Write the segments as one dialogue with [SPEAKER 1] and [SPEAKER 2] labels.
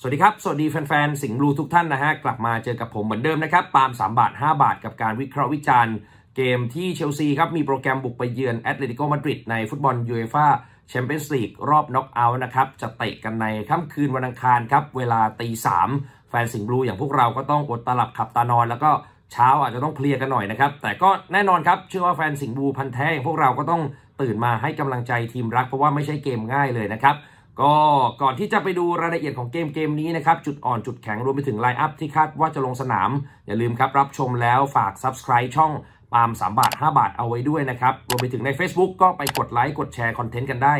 [SPEAKER 1] สวัสดีครับ สวัสดีแฟนๆ สิงห์บลูทุกท่านนะฮะ กลับมาเจอกับผมเหมือนเดิมนะครับ ปาล์ม3บาท 5 บาท กับการวิเคราะห์วิจารณ์ เกมที่เชลซีครับ มีโปรแกรมบุกไปเยือนแอตเลติโกมาดริดในฟุตบอลยูเอฟ่าแชมเปี้ยนส์ลีกรอบน็อกเอาท์นะครับ จะเตะกันในค่ำคืนวันอังคารครับ เวลาตีสามแฟนสิงห์บลูอย่างพวกเราก็ต้องอดหลับขับตานอน แล้วก็เช้าอาจจะต้องเพลียกันหน่อยนะครับ แต่ก็แน่นอนครับ เชื่อว่าแฟนสิงห์บลูพันธ์แท้อย่างพวกเราก็ต้องตื่นมาให้กำลังใจทีมรักเพราะว่าไม่ใช่เกมง่ายเลยนะครับ ก็ก่อนที่จะไปดูรายละเอียดของเกมเกมนี้นะครับ จุดอ่อนจุดแข็งรวมไปถึงไลน์อัพที่คาดว่าจะลงสนาม อย่าลืมครับ รับชมแล้วฝาก Subscribe ช่องปาล์ม3บาท 5 บาทเอาไว้ด้วยนะครับ รวมไปถึงใน Facebook ก็ไปกดไลค์กดแชร์คอนเทนต์กันได้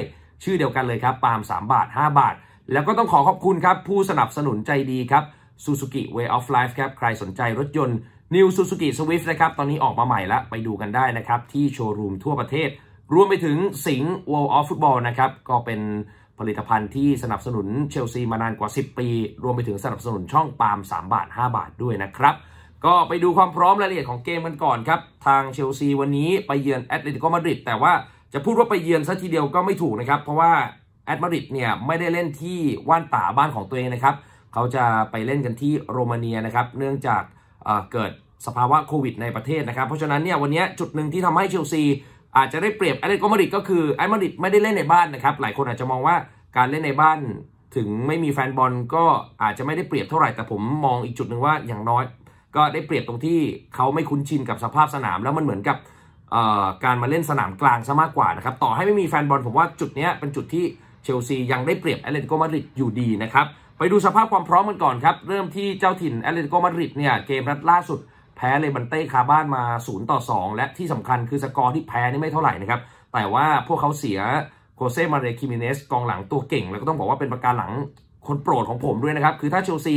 [SPEAKER 1] ชื่อเดียวกันเลยครับปาล์ม3บาท 5 บาท แล้วก็ต้องขอขอบคุณครับ ผู้สนับสนุนใจดีครับ Suzuki Way of Life ครับใครสนใจรถยนต์ New Suzuki Swift นะครับตอนนี้ออกมาใหม่แล้วไปดูกันได้นะครับที่โชว์รูมทั่วประเทศ รวมไปถึงสิงห์ World of Football นะครับก็เป็น ผลิตภัณฑ์ที่สนับสนุนเชลซีมานานกว่า 10 ปี รวมไปถึงสนับสนุนช่องปาล์ม3บาท 5 บาทด้วยนะครับ ก็ไปดูความพร้อมรายละเอียดของเกมกันก่อนครับ ทางเชลซีวันนี้ไปเยือนแอตเลติโกมาดริดแต่ว่าจะพูดว่าไปเยือนซะทีเดียวก็ไม่ถูกนะครับ เพราะว่าแอตมาดริดเนี่ยไม่ได้เล่นที่ว่านป่าบ้านของตัวเองนะครับ เขาจะไปเล่นกันที่โรมาเนียนะครับเนื่องจากเเกิดสภาวะโควิดในประเทศนะครับ เพราะฉะนั้นเนี่ยวันนี้จุดหนึ่งที่ทำให้เชลซี อาจจะได้เปรียบแอตเลติโกมาดริดก็คือแอตมาดริดไม่ได้เล่นในบ้านนะครับหลายคนอาจจะมองว่าการเล่นในบ้านถึงไม่มีแฟนบอลก็อาจจะไม่ได้เปรียบเท่าไหร่แต่ผมมองอีกจุดหนึ่งว่าอย่างน้อย ก็ได้เปรียบตรงที่เขาไม่คุ้นชินกับสภาพสนาม แล้วมันเหมือนกับการมาเล่นสนามกลางซะมากกว่านะครับต่อให้ไม่มีแฟนบอลผมว่าจุดนี้เป็นจุดที่เชลซียังได้เปรียบแอตเลติโกมาดริดอยู่ดีนะครับไปดูสภาพความพร้อมกันก่อนครับเริ่มที่เจ้าถิ่นแอตเลติโกมาดริดเนี่ยเกมนัดล่าสุด แพ้เลบานเต้คาบ้านมา 0 ต่อ 2 และที่สำคัญคือสกอร์ที่แพ้นี่ไม่เท่าไหร่นะครับ แต่ว่าพวกเขาเสียโฆเซ่ มาเรีย ฮิเมเนซกองหลังตัวเก่ง แล้วก็ต้องบอกว่าเป็นปราการหลังคนโปรดของผมด้วยนะครับ คือถ้าเชลซี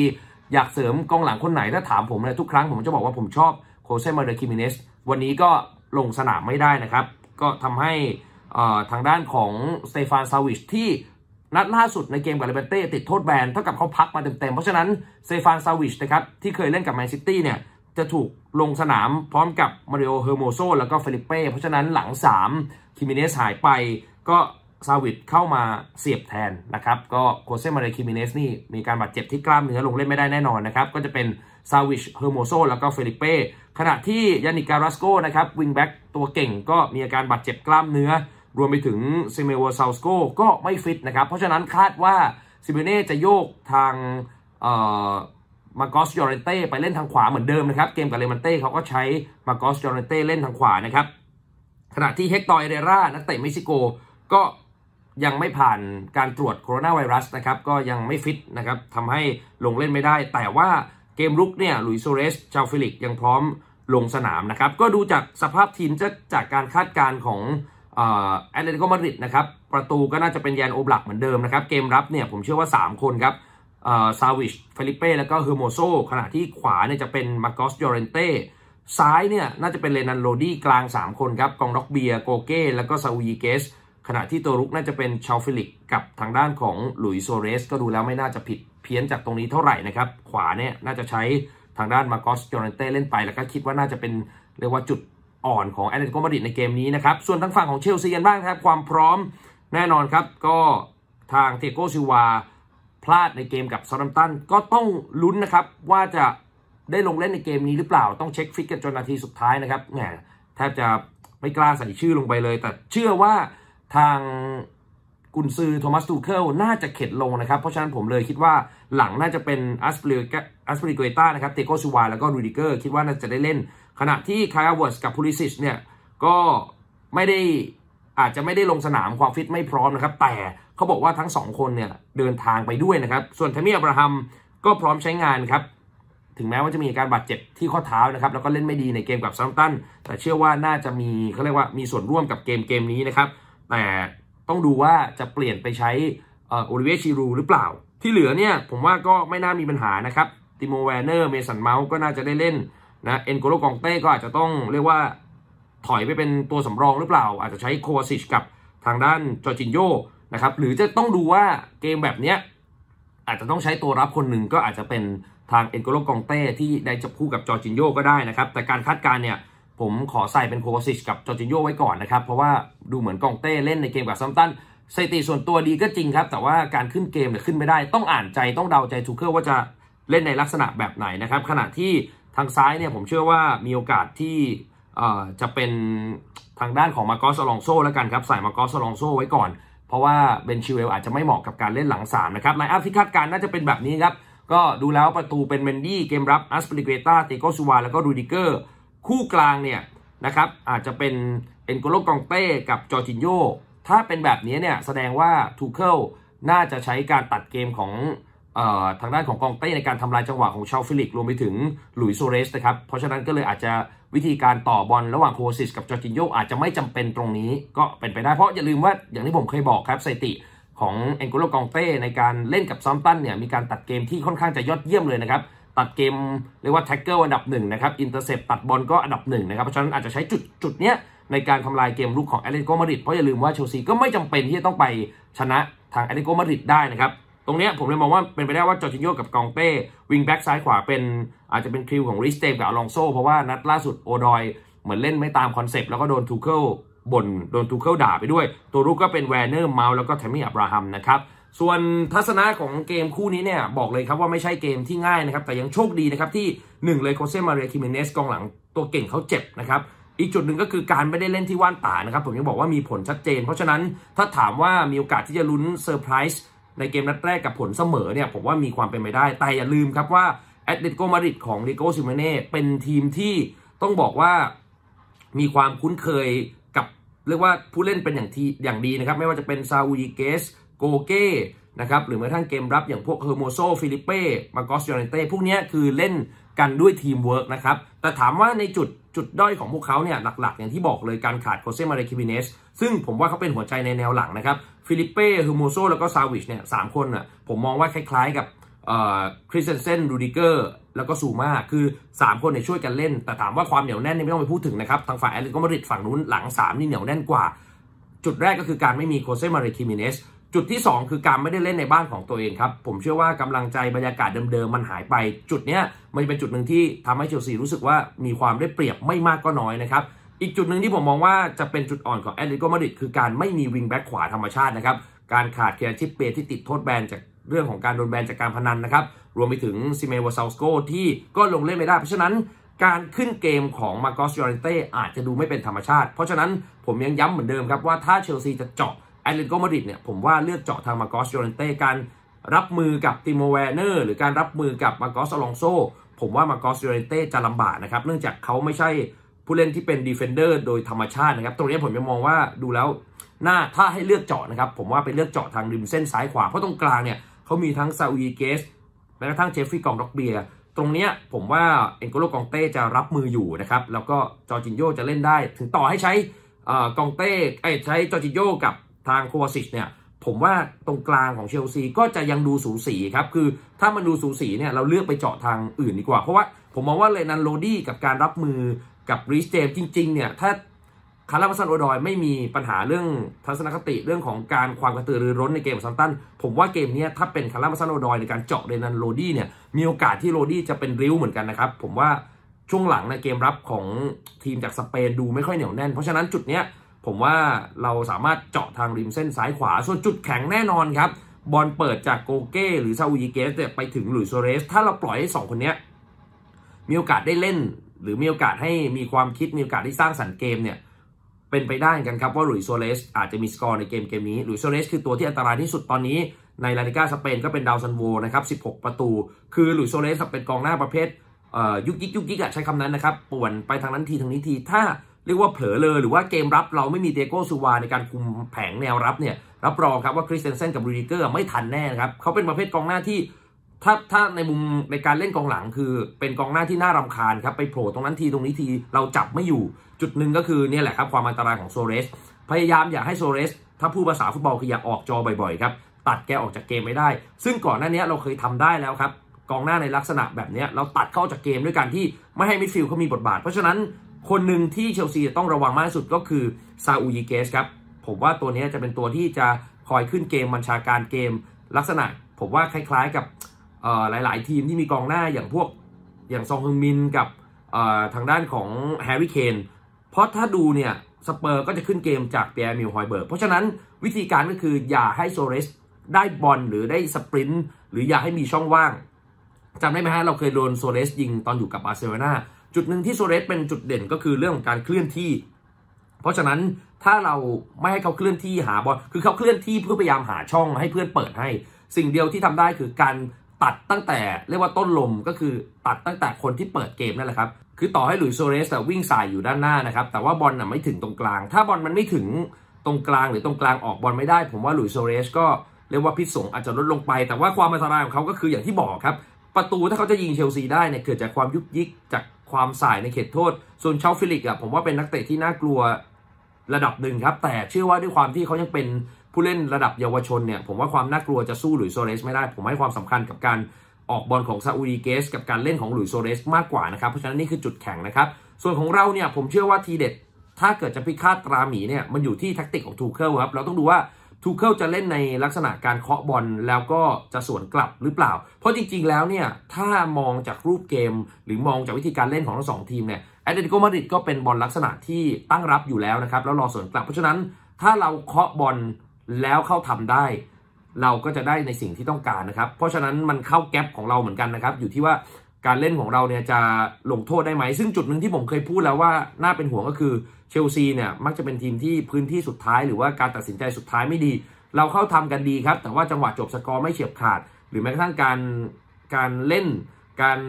[SPEAKER 1] อยากเสริมกองหลังคนไหนถ้าถามผมเนี่ยทุกครั้งผมจะบอกว่าผมชอบโฆเซ่ มาเรีย ฮิเมเนซวันนี้ก็ลงสนามไม่ได้นะครับ ก็ทำให้ทางด้านของสเตฟานซาวิชที่นัดล่าสุดในเกมกับเลบานเต้ติดโทษแบนเท่ากับเขาพักมาเต็มๆ เพราะฉะนั้นสเตฟานซาวิชนะครับที่เคยเล่นกับแมนซิตี้เนี่ย จะถูกลงสนามพร้อมกับมาริโอเฮอร์โมโซแล้วก็เฟลิเป้เพราะฉะนั้นหลัง 3 ฮิเมเนซหายไปก็ซาวิชเข้ามาเสียบแทนนะครับ ก็โฆเซ่ มาเรีย ฮิเมเนซนี่มีการบาดเจ็บที่กล้ามเนื้อลงเล่นไม่ได้แน่นอนนะครับ ก็จะเป็นซาวิชเฮอร์โมโซแล้วก็เฟลิเป้ขณะที่ยานนิค การ์ราสโกนะครับวิงแบ็กตัวเก่งก็มีอาการบาดเจ็บกล้ามเนื้อ รวมไปถึงเซเมวซาสโกก็ไม่ฟิตนะครับ เพราะฉะนั้นคาดว่าซิเมโอเน่จะโยกทาง มาร์กอสยอร์เรนเต้ไปเล่นทางขวาเหมือนเดิมนะครับเกมกับเลบานเต้เขาก็ใช้มาร์กอสยอร์เรนเต้เล่นทางขวานะครับขณะที่เฮกตอร์เอร์เรรานักเตะเม็กซิโกก็ยังไม่ผ่านการตรวจโคโรนาไวรัสนะครับก็ยังไม่ฟิตนะครับทำให้ลงเล่นไม่ได้ แต่ว่าเกมรุกเนี่ยลุยโซเรสชาวฟิลิกยังพร้อมลงสนามนะครับ ก็ดูจากสภาพทีมจะจากการคาดการณ์ของแอตเลติโกมาดริดนะครับ ประตูก็น่าจะเป็นยานโอบลัคเหมือนเดิมนะครับ เกมรับเนี่ยผมเชื่อว่า 3 คนครับ ซาวิชเฟลิเป้แล้วก็เฮอร์โมโซขณะที่ขวาเนี่ยจะเป็นมาร์กอสยอร์เรนเต้ซ้ายเนี่ยน่าจะเป็นเรนันโลดี้กลาง 3 คนครับกองด็อกเบียโกเก้แล้วก็ซาอูล ญีเกซขณะที่ตัวรุกน่าจะเป็นชาวฟิลิกกับทางด้านของหลุยส์ ซัวเรซ ก็ดูแล้วไม่น่าจะผิดเพี้ยนจากตรงนี้เท่าไหร่นะครับ ขวาเนี่ยน่าจะใช้ทางด้านมาร์กอส ยอร์เรนเต้เล่นไป แล้วก็คิดว่าน่าจะเป็นเรียกว่าจุดอ่อนของแอตเลติโกมาดริดในเกมนี้นะครับส่วนทางฝั่งของเชลซีกันบ้างครับความพร้อมแน่นอนครับก็ทางเทโกซิวา พลาดในเกมกับเซาแธมป์ตันก็ต้องลุ้นนะครับว่าจะได้ลงเล่นในเกมนี้หรือเปล่าต้องเช็คฟิตกันจนนาทีสุดท้ายนะครับแหมแทบจะไม่กล้าใส่ชื่อลงไปเลย แต่เชื่อว่าทางกุนซือโทมัส ทูเคิลน่าจะเข็นลงนะครับ เพราะฉะนั้นผมเลยคิดว่าหลังน่าจะเป็นอัซปิลิอัซปิลิกวยต้านะครับเตโกซูวาแล้วก็รูดิเกอร์คิดว่าน่าจะได้เล่น ขณะที่ฮาแวร์ตซ์กับพูลิซิชเนี่ยก็ไม่ได้อาจจะไม่ได้ลงสนามความฟิตไม่พร้อมนะครับ แต่ เขาบอกว่าทั้งสองคนเนี่ยเดินทางไปด้วยนะครับ ส่วนแทมมี่ อับราฮัมก็พร้อมใช้งานครับ ถึงแม้ว่าจะมีการบาดเจ็บที่ข้อเท้านะครับ แล้วก็เล่นไม่ดีในเกมกับเซาแธมป์ตัน แต่เชื่อว่าน่าจะมีเขาเรียกว่ามีส่วนร่วมกับเกมเกมนี้นะครับ แต่ต้องดูว่าจะเปลี่ยนไปใช้โอลิเวชิรูหรือเปล่า ที่เหลือเนี่ยผมว่าก็ไม่น่ามีปัญหานะครับติโมแวร์เนอร์เมสันเมาท์ก็น่าจะได้เล่นนะเอ็นโกโลกองเต้ก็อาจจะต้องเรียกว่าถอยไปเป็นตัวสำรองหรือเปล่า อาจจะใช้โควาซิชกับทางด้านจอร์จินโย นะครับหรือจะต้องดูว่าเกมแบบเนี้ยอาจจะต้องใช้ตัวรับคนหนึ่งก็อาจจะเป็นทางเอ็นโกโลกองเต้ที่ได้จับคู่กับจอร์จินโยก็ได้นะครับ แต่การคาดการณ์เนี่ยผมขอใส่เป็นโควาซิชกับจอร์จินโยไว้ก่อนนะครับ เพราะว่าดูเหมือนกองเต้เล่นในเกมกับเซาแธมป์ตันสถิติส่วนตัวดีก็จริงครับ แต่ว่าการขึ้นเกมเนี่ยขึ้นไม่ได้ ต้องอ่านใจต้องเดาใจทูเคิลว่าจะเล่นในลักษณะแบบไหนนะครับ ขณะที่ทางซ้ายเนี่ยผมเชื่อว่ามีโอกาสที่จะเป็นทางด้านของมาร์กอสอลอนโซแล้วกันครับใส่มาร์กอสอลอนโซไว้ก่อน เพราะว่าเบนชิลเวลล์อาจจะไม่เหมาะกับการเล่นหลัง3นะครับ lineup ที่คาดการณ์น่าจะเป็นแบบนี้ครับ ก็ดูแล้วประตูเป็นเมนดี้เกมรับอัซปิลิกวยต้าติอาโก้ซิลวาแล้วก็รูดิเกอร์ คู่กลางเนี่ยนะครับอาจจะเป็นเอ็นโกโลกองเต้กับจอร์จินโยถ้าเป็นแบบนี้เนี่ยแสดงว่าทูเคิลน่าจะใช้การตัดเกมของ ทางด้านของกองเต้ในการทำลายจังหวะของชูเอาเฟลิกซ์รวมไปถึงหลุยส์ซัวเรซนะครับ เพราะฉะนั้นก็เลยอาจจะวิธีการต่อบอลระหว่างโควาซิชกับจอร์จินโยอาจจะไม่จำเป็นตรงนี้ก็เป็นไปได้เพราะอย่าลืมว่าอย่างที่ผมเคยบอกครับสถิติของเอ็นโกโลกองเต้ในการเล่นกับเซาแธมป์ตันเนี่ยมีการตัดเกมที่ค่อนข้างจะยอดเยี่ยมเลยนะครับ ตัดเกมเรียกว่า tackle อันดับหนึ่งนะครับ intercept ตัดบอลก็อันดับหนึ่งนะครับเพราะฉะนั้นอาจจะใช้จุดจุดเนี้ยในการทำลายเกมรุกของแอตเลติโกมาดริดเพราะอย่าลืมว่าเชลซีก็ไม่จำเป็นที่จะต้องไปชนะทางแอตเลติโกมาดริดได้นะครับ ตรงนี้ผมเลยมองว่าเป็นไปได้ว่าจอร์จินโยกับกองเต้วิงแบ็กซ้ายขวาเป็นอาจจะเป็นคิวของรีซเจมส์กับอลอนโซเพราะว่านัดล่าสุดโอดอยเหมือนเล่นไม่ตามคอนเซปต์แล้วก็โดนทูเคิลบ่นโดนทูเคิลด่าไปด้วย ตัวรุกก็เป็นแวร์เนอร์เมาท์แล้วก็แทมมี่อับราฮัมนะครับส่วนทัศนะของเกมคู่นี้เนี่ยบอกเลยครับว่าไม่ใช่เกมที่ง่ายนะครับแต่ยังโชคดีนะครับที่ 1 เลยโฆเซมาเรียฆิเมเนซกองหลังตัวเก่งเขาเจ็บนะครับอีกจุดหนึ่งก็คือการไม่ได้เล่นที่วานด้านะครับผมยังบอกว่ามีผลชัดเจน เพราะฉะนั้นถ้าถามว่ามีโอกาสที่จะลุ้นเซอร์ไพรส์ ในเกมนัดแรกกับผลเสมอเนี่ยผมว่ามีความเป็นไปได้ แต่อย่าลืมครับว่าแอตเลติโกมาดริดของดิเอโก้ซิเมโอเน่เป็นทีมที่ต้องบอกว่ามีความคุ้นเคยกับเรียกว่าผู้เล่นเป็นอย่างทีอย่างดีนะครับ ไม่ว่าจะเป็นซาอูลนิเกซโกเก้นะครับหรือแม้กระทั่งเกมรับอย่างพวกเฮอร์โมโซเฟลิเป้มาร์กอสยอเรนเต้พวกนี้คือเล่นกันด้วยทีมเวิร์กนะครับ แต่ถามว่าในจุดจุดด้อยของพวกเขาเนี่ยหลักๆ อย่างที่บอกเลยการขาดโฆเซมาเรียฆิเมเนซ ซึ่งผมว่าเขาเป็นหัวใจในแนวหลังนะครับเฟลิเป้เฮอร์โมโซแล้วก็ซาวิชเนี่ยสามคนอะผมมองว่าคล้ายๆกับคริสเตนเซนรูดิเกอร์แล้วก็ซูมาคือ 3 คนเนี่ยช่วยกันเล่น แต่ถามว่าความเหนียวแน่นนี่ไม่ต้องไปพูดถึงนะครับ ทางฝ่ายแอตเลติโกมาดริดฝั่งนู้นหลัง 3 นี่เหนียวแน่นกว่า จุดแรกก็คือการไม่มีโฆเซมาเรียฆิเมเนซจุดที่ 2 คือการไม่ได้เล่นในบ้านของตัวเองครับ ผมเชื่อว่ากำลังใจบรรยากาศเดิมๆมันหายไป จุดเนี้ยมันเป็นจุดหนึ่งที่ทำให้เชลซีรู้สึกว่ามีความได้เปรียบไม่มากก็น้อยนะครับ อีกจุดหนึ่งที่ผมมองว่าจะเป็นจุดอ่อนของแอตเลติโกมาดริดคือการไม่มีวิงแบ็กขวาธรรมชาตินะครับ การขาดทริปเปียร์ที่ติดโทษแบนจากเรื่องของการโดนแบนจากการพนันนะครับ รวมไปถึงซิเมเวอร์ซัลโกที่ก็ลงเล่นไม่ได้ เพราะฉะนั้นการขึ้นเกมของมาร์กอสยอเรนเต้อาจจะดูไม่เป็นธรรมชาติ เพราะฉะนั้นผมยังย้ำเหมือนเดิมครับว่าถ้าเชลซีจะเจาะแอตเลติโกมาดริดเนี่ยผมว่าเลือกเจาะทางมาร์กอสยอเรนเต้การรับมือกับติโมแวร์เนอร์หรือการรับมือกับมาร์กอสอลอนโซผมว่ามาร์กอสยอเรนเต้จะลำบากนะครับเนื่องจากเขาไม่ใช่ ผู้เล่นที่เป็น defender โดยธรรมชาตินะครับ ตรงนี้ผมจะมองว่าดูแล้วน่าถ้าให้เลือกเจาะนะครับ ผมว่าไปเลือกเจาะทางริมเส้นซ้ายขวา เพราะตรงกลางเนี่ยเขามีทั้งซาอูลนิเกซแม้กระทั่งเจฟฟรีย์กงด็อกเบียตรงนี้ผมว่าเอ็นโกโลกองเต้จะรับมืออยู่นะครับ แล้วก็จอร์จินโยจะเล่นได้ ถึงต่อให้ใช้กองเต้ใช้จอร์จินโยกับทางโควาซิชเนี่ยผมว่าตรงกลางของเชลซีก็จะยังดูสูสีครับ คือถ้ามันดูสูสีเนี่ยเราเลือกไปเจาะทางอื่นดีกว่า เพราะว่าผมมองว่าเรนันโลดี้กับการรับมือ กับรีซเจมส์จริง ๆ เนี่ยถ้าคัลลัมฮัดสันโอดอยไม่มีปัญหาเรื่องทัศนคติเรื่องของการความกระตือรือร้นในเกมเซาแธมป์ตัน ผมว่าเกมนี้ถ้าเป็นคัลลัมฮัดสันโอดอยในการเจาะเรนันโลดี้เนี่ยมีโอกาสที่โลดี้จะเป็นริ้วเหมือนกันนะครับ ผมว่าช่วงหลังในเกมรับของทีมจากสเปนดูไม่ค่อยเหนียวแน่น เพราะฉะนั้นจุดเนี้ยผมว่าเราสามารถเจาะทางริมเส้นซ้ายขวา ส่วนจุดแข็งแน่นอนครับบอลเปิดจากโกเก้หรือซาอูลนิเกซไปถึงหลุยส์ซัวเรซ ถ้าเราปล่อยให้สองคนนี้มีโอกาสได้เล่น หรือมีโอกาสให้มีความคิดมีโอกาสที่สร้างสรรค์เกมเนี่ยเป็นไปได้กันครับว่าหลุยส์ซัวเรซอาจจะมีสกอร์ในเกมเกมนี้หลุยส์ซัวเรซคือตัวที่อันตรายที่สุดตอนนี้ในลาลีกาสเปนก็เป็นดาวซัลโวนะครับ 16 ประตู คือหลุยส์ซัวเรซเป็นกองหน้าประเภทยุกยิกยุกยิกอะใช้คำนั้นนะครับป่วนไปทางนั้นทีทางนี้ที ถ้าเรียกว่าเผลอเลยหรือว่าเกมรับเราไม่มีติอาโก้ซิลวาในการคุมแผงแนวรับเนี่ยรับรองครับว่าคริสเตนเซนกับรูดิเกอร์ไม่ทันแน่นะครับเขาเป็นประเภทกองหน้าที่ ถ้าถ้าในมุมในการเล่นกองหลังคือ เป็นกองหน้าที่น่ารำคาญครับไปโผล่ตรงนั้นทีตรงนี้ทีเราจับไม่อยู่ จุดหนึ่งก็คือเนี่ยแหละครับความอันตรายของโซเรส พยายามอยากให้โซเรส ถ้าพูดภาษาฟุตบอลคืออยากออกจอบ่อยๆครับตัดแกออกจากเกมไม่ได้ ซึ่งก่อนหน้านี้เราเคยทำได้แล้วครับกองหน้าในลักษณะแบบนี้เราตัดเข้าจากเกมด้วยการที่ไม่ให้มิดฟิลด์เขามีบทบาท เพราะฉะนั้นคนหนึ่งที่เชลซีจะต้องระวังมากที่สุดก็คือซาอูยิเกสครับผมว่าตัวนี้จะเป็นตัวที่จะคอยขึ้นเกมบัญชาการเกม ลักษณะ ผมว่าคล้ายๆกับ หลายๆ ทีมที่มีกองหน้าอย่างพวกอย่างซนฮึงมินกับทางด้านของแฮร์รี่เคนเพราะถ้าดูเนี่ยสเปอร์ก็จะขึ้นเกมจากปิแอร์เอมิลฮอยเบิร์กเพราะฉะนั้นวิธีการก็คืออย่าให้ซัวเรซได้บอลหรือได้ sprint หรืออย่าให้มีช่องว่างจำได้ไหมฮะเราเคยโดนซัวเรซยิงตอนอยู่กับบาร์เซโลนาจุดหนึ่งที่ซัวเรซเป็นจุดเด่นก็คือเรื่องของการเคลื่อนที่ เพราะฉะนั้นถ้าเราไม่ให้เขาเคลื่อนที่หาบอลคือเขาเคลื่อนที่เพื่อพยายามหาช่องให้เพื่อนเปิดให้ สิ่งเดียวที่ทำได้คือการ ตัดตั้งแต่เรียกว่าต้นลมก็คือตัดตั้งแต่คนที่เปิดเกมนั่นแหละครับ คือต่อให้หลุยโซเรสวิ่งสายอยู่ด้านหน้านะครับ แต่ว่าบอลน่ะไม่ถึงตรงกลาง ถ้าบอลมันไม่ถึงตรงกลางหรือตรงกลางออกบอลไม่ได้ ผมว่าหลุยโซเรสก็เรียกว่าพิษสงอาจจะลดลงไป แต่ว่าความอันตรายของเขาก็คืออย่างที่บอกครับ ประตูถ้าเขาจะยิงเชลซีได้เนี่ยเกิดจากความยุกยิกจากความสายในเขตโทษ ส่วนเจา เฟลิกซ์อะผมว่าเป็นนักเตะที่น่ากลัวระดับหนึ่งครับ แต่เชื่อว่าด้วยความที่เขายังเป็น ผู้เล่นระดับเยาวชนเนี่ยผมว่าความน่ากลัวจะสู้หลุยส์ ซัวเรสไม่ได้ ผมให้ความสำคัญกับการออกบอลของซาอูล นีเกซ กับการเล่นของหลุยส์ ซัวเรสมากกว่านะครับเพราะฉะนั้นนี่คือจุดแข็งนะครับ ส่วนของเราเนี่ยผมเชื่อว่าทีเด็ด ถ้าเกิดจะพิฆาตตราหมีเนี่ยมันอยู่ที่แท็กติกของทูเคิลครับเราต้องดูว่าทูเคิลจะเล่นในลักษณะการเคาะบอลแล้วก็จะสวนกลับหรือเปล่า เพราะจริงๆแล้วเนี่ยถ้ามองจากรูปเกม หรือมองจากวิธีการเล่นของทั้งสองทีมเนี่ยแอตเลติโกมาดริดก็เป็นบอลลักษณะที่ตั้งรับอยู่แล้วนะครับแล้วรอสวนกลับ เพราะฉะนั้นถ้าเราเคาะบอล แล้วเข้าทำได้ เราก็จะได้ในสิ่งที่ต้องการนะครับ เพราะฉะนั้นมันเข้า gap ของเราเหมือนกันนะครับ อยู่ที่ว่าการเล่นของเราเนี่ยจะลงโทษได้ไหม ซึ่งจุดหนึ่งที่ผมเคยพูดแล้วว่าน่าเป็นห่วงก็คือเชลซีเนี่ยมักจะเป็นทีมที่พื้นที่สุดท้ายหรือว่าการตัดสินใจสุดท้ายไม่ดี เราเข้าทำกันดีครับ แต่ว่าจังหวะจบสกอร์ไม่เฉียบขาด หรือแม้กระทั่งการการเล่น การ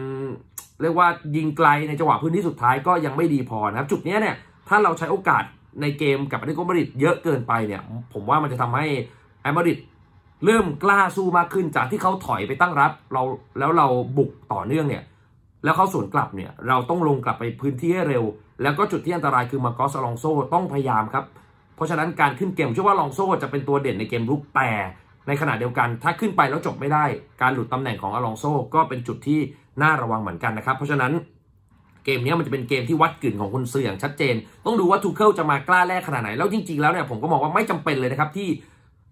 [SPEAKER 1] เรียกว่ายิงไกลในจังหวะพื้นที่สุดท้ายก็ยังไม่ดีพอนะครับ จุดนี้เนี่ยถ้าเราใช้โอกาส ในเกมกับอเตโกมาดริดเยอะเกินไปเนี่ย ผมว่ามันจะทำให้แอตมาดริดเริ่มกล้าสู้มากขึ้นจากที่เขาถอยไปตั้งรับ เราแล้วเราบุกต่อเนื่องเนี่ย แล้วเขาสวนกลับเนี่ย เราต้องลงกลับไปพื้นที่ให้เร็ว แล้วก็จุดที่อันตรายคือมาโกสอลองโซต้องพยายามครับ เพราะฉะนั้นการขึ้นเกมเชื่อว่าอลองโซจะเป็นตัวเด่นในเกมรุกแต่ในขณะเดียวกันถ้าขึ้นไปแล้วจบไม่ได้ การหลุดตำแหน่งของอลองโซก็เป็นจุดที่น่าระวังเหมือนกันนะครับ เพราะฉะนั้น เกมนี้มันจะเป็นเกมที่วัดกลิ่นของคุณเสื่ออย่างชัดเจน ต้องดูว่าทูเคิลจะมากล้าแลกขนาดไหน แล้วจริงๆแล้วเนี่ยผมก็มองว่าไม่จำเป็นเลยนะครับที่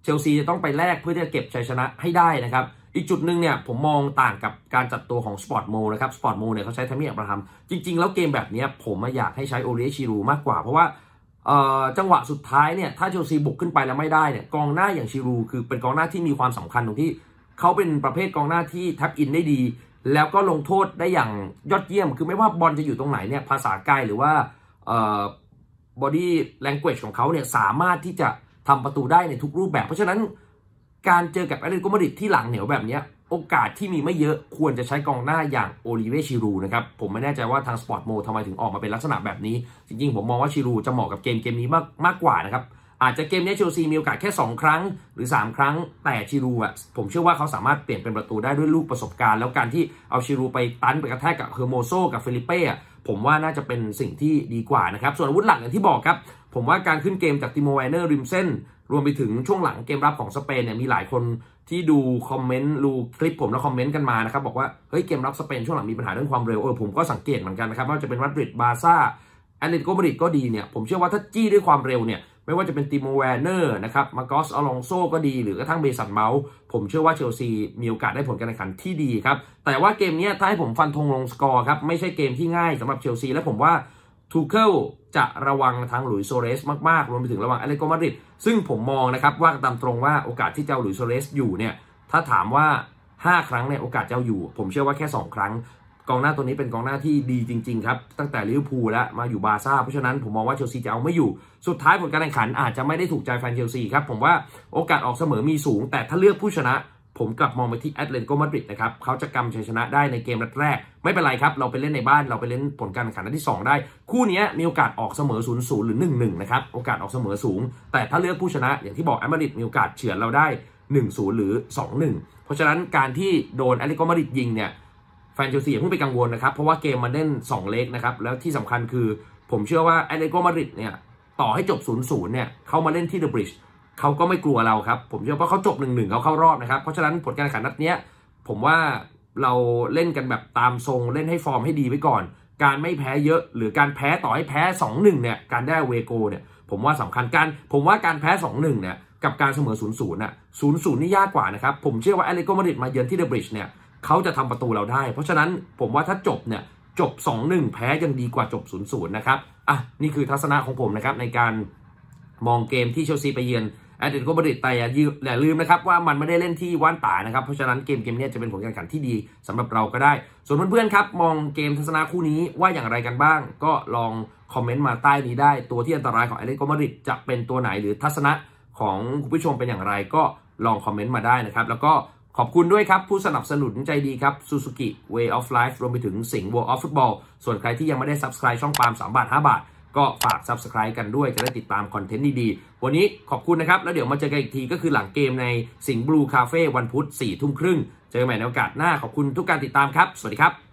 [SPEAKER 1] เชลซีจะต้องไปแลกเพื่อที่จะเก็บชัยชนะให้ได้นะครับอีกจุดหนึ่งเนี่ยผมมองต่างกับการจัดตัวของ Sports Mole นะครับ Sports Mole เนี่ยเขาใช้แทมมี่ อับราฮัมจริง ๆ แล้วเกมแบบนี้ผมอยากให้ใช้โอเลชิรูมากกว่า เพราะว่าจังหวะสุดท้ายเนี่ยถ้าเชลซีบุกขึ้นไปแล้วไม่ได้เนี่ยกองหน้าอย่างชิรูคือเป็นกองหน้าที่มีความสำคัญตรงที่เขาเป็นประเภทกองหน้าที่ทับอินได้ดี แล้วก็ลงโทษได้อย่างยอดเยี่ยม คือไม่ว่าบอลจะอยู่ตรงไหนเนี่ยภาษากายหรือว่าบอดี้แลงเกจของเขาเนี่ยสามารถที่จะทำประตูได้ในทุกรูปแบบ เพราะฉะนั้นการเจอกับแอตเลติโกมาดริดที่หลังเหนียวแบบนี้โอกาสที่มีไม่เยอะควรจะใช้กองหน้าอย่างโอลิเวชิรูนะครับ ผมไม่แน่ใจว่าทาง Sports Mole ทำไมถึงออกมาเป็นลักษณะแบบนี้ จริงๆ ผมมองว่าชิรูด์จะเหมาะกับเกมเกมนี้มากมากกว่านะครับ อาจจะเกมนี้เชลซีมีโอกาสแค่ 2 ครั้งหรือ 3 ครั้งแต่ชิรูด์อะผมเชื่อว่าเขาสามารถเปลี่ยนเป็นประตูได้ด้วยลูกประสบการณ์ แล้วการที่เอาชิรูด์ไปดันไปกระแทกกับเอร์โมโซกับเฟลิเป้ผมว่าน่าจะเป็นสิ่งที่ดีกว่านะครับ ส่วนอาวุธหลักอย่างที่บอกครับ ผมว่าการขึ้นเกมจากติโม แวร์เนอร์ริมเส้น รวมไปถึงช่วงหลังเกมรับของสเปนเนี่ยมีหลายคนที่ดูคอมเมนต์ดูคลิปผมแล้วคอมเมนต์กันมานะครับบอกว่าเฮ้ยเกมรับสเปนช่วงหลังมีปัญหาเรื่องความเร็วเออผมก็สังเกตเหมือนกันนะครับว่าจะเป็นมาดริดบาร์ซ่าแอตเลติโกมาดริดก็ดีเนี่ยผมเชื่อว่าถ้าจี้ด้วยความเร็วเนี่ย ไม่ว่าจะเป็นติโมแวร์เนอร์นะครับมาร์กอสอลองโซก็ดี หรือกระทั่งเมสันเมาท์ผมเชื่อว่าเชลซีมีโอกาสได้ผลการแข่งขันที่ดีครับ แต่ว่าเกมนี้ถ้าให้ผมฟันธงลงสกอร์ครับไม่ใช่เกมที่ง่ายสำหรับเชลซีและผมว่าทูเคิลจะระวังทางหลุยส์ ซัวเรสมากๆ รวมไปถึงระวังแอตเลติโกมาดริดซึ่งผมมองนะครับว่าตามตรงว่าโอกาสที่เอาหลุยส์ ซัวเรสอยู่เนี่ยถ้าถามว่า 5 ครั้งเนี่ยโอกาสเอาอยู่ ผมเชื่อว่าแค่ 2 ครั้ง กองหน้าตัวนี้เป็นกองหน้าที่ดีจริง ๆ ครับ ตั้งแต่ลิเวอร์พูลแล้วมาอยู่บาร์ซ่าเพราะฉะนั้นผมมองว่าเชลซีจะเอาไม่อยู่สุดท้ายผลการแข่งขันอาจจะไม่ได้ถูกใจแฟนเชลซีครับผมว่าโอกาสออกเสมอมีสูง แต่ถ้าเลือกผู้ชนะ ผมกลับมองไปที่แอตเลติโกมาดริดนะครับเขาจะกำชัยชนะได้ในเกมแรก ไม่เป็นไรครับ เราไปเล่นในบ้านเราไปเล่นผลการแข่งขันนัดที่ 2 ได้ คู่นี้มีโอกาสออกเสมอศูนย์หรือหนึ่งนะครับโอกาสออกเสมอสูง แต่ถ้าเลือกผู้ชนะอย่างที่บอกแอตมาดริดมีโอกาสเฉือนเราได้1-0หรือ2-1 เพราะฉะนั้นการที่โดนแอตเลติโกมาดริดยิงเนี่ย แฟนเชลซีอย่าเพิ่งไปกังวลนะครับ เพราะว่าเกมมันเล่น 2 leg นะครับ แล้วที่สำคัญคือผมเชื่อว่าแอตเลติโกมาดริดเนี่ยต่อให้จบ 0-0 เนี่ยเขามาเล่นที่ The Bridge เขาก็ไม่กลัวเราครับ ผมเชื่อว่าเขาจบหนึ่งหนึ่งเขาเข้ารอบนะครับ เพราะฉะนั้นผลการแข่งขันนัดเนี้ยผมว่าเราเล่นกันแบบตามทรงเล่นให้ฟอร์มให้ดีไว้ก่อน การไม่แพ้เยอะหรือการแพ้ต่อให้แพ้ 2-1เนี่ยการได้เวโกเนี่ยผมว่าสำคัญการผมว่าการแพ้ 2-1เนี่ยกับการเสมอ 0-0น่ะ0-0 นี่ยากกว่านะครับ ผมเชื่อว่าแอตเลติโกมาดริดมาเยือนที่เดอะบริดจ์เนี่ย เขาจะทำประตูเราได้ เพราะฉะนั้นผมว่าถ้าจบเนี่ยจบ 2-1 แพ้ยังดีกว่าจบ 0-0 นะครับ อะ นี่คือทัศนะของผมนะครับ ในการมองเกมที่เชลซีไปเยือนแอตเลติโกมาดริดแต่อย่าลืมนะครับว่ามันไม่ได้เล่นที่วันด้านะครับ เพราะฉะนั้นเกมเกมนี้จะเป็นผลการแข่งขันที่ดีสำหรับเราก็ได้ ส่วนเพื่อนๆครับ มองเกมทัศนะคู่นี้ว่าอย่างไรกันบ้าง ก็ลองคอมเมนต์มาใต้นี้ได้ ตัวที่อันตรายของแอตเลติโกมาดริดจะเป็นตัวไหนหรือทัศนะของคุณผู้ชมเป็นอย่างไรก็ลองคอมเมนต์มาได้นะครับ แล้วก็ ขอบคุณด้วยครับ ผู้สนับสนุนใจดีครับ Suzuki Way of Life รวมไปถึงสิงห์ World of Football ส่วนใครที่ยังไม่ได้ Subscribe ช่องปาล์ม3บาท 5 บาท ก็ฝาก Subscribe กันด้วยจะได้ติดตามคอนเทนต์ดีๆ วันนี้ขอบคุณนะครับ แล้วเดี๋ยวมาเจอกันอีกทีก็คือหลังเกมในสิงห์บลูคาเฟ่วันพุธ4ทุ่มครึ่ง เจอกันใหม่ในโอกาสหน้าขอบคุณทุกการติดตามครับ สวัสดีครับ